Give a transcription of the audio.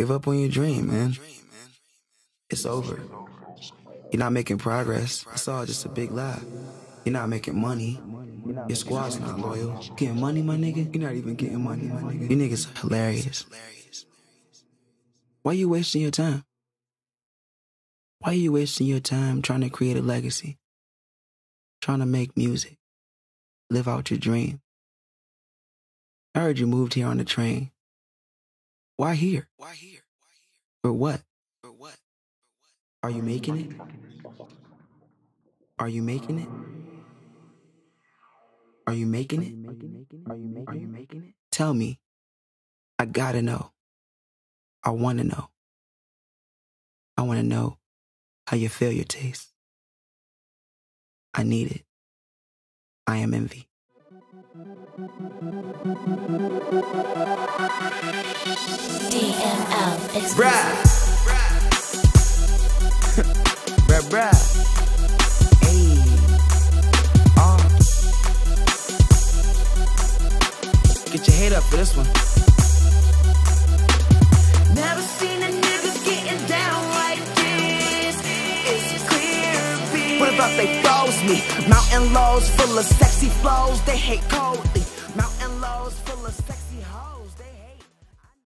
Give up on your dream, man. It's over. You're not making progress. It's all just a big lie. You're not making money. Your squad's not loyal. Getting money, my nigga? You're not even getting money, my nigga. You niggas are hilarious. Why you wasting your time? Why are you wasting your time trying to create a legacy? Trying to make music? Live out your dream? I heard you moved here on the train. Why here? Why here? For what? For what? Are you making it? Are you making it? Are you making it? Are you making, it? Are you making it? Tell me. I gotta know. I wanna know. I wanna know how you feel your taste. I need it. I am envy. DML exclusive. Brad. Brad, Brad. Hey. Uh. Get your head up for this one. Never seen a nigga getting down like this. It's clear. What about they froze me? Mountain lows full of sexy flows. They hate coldly. Mountain lows full of sexy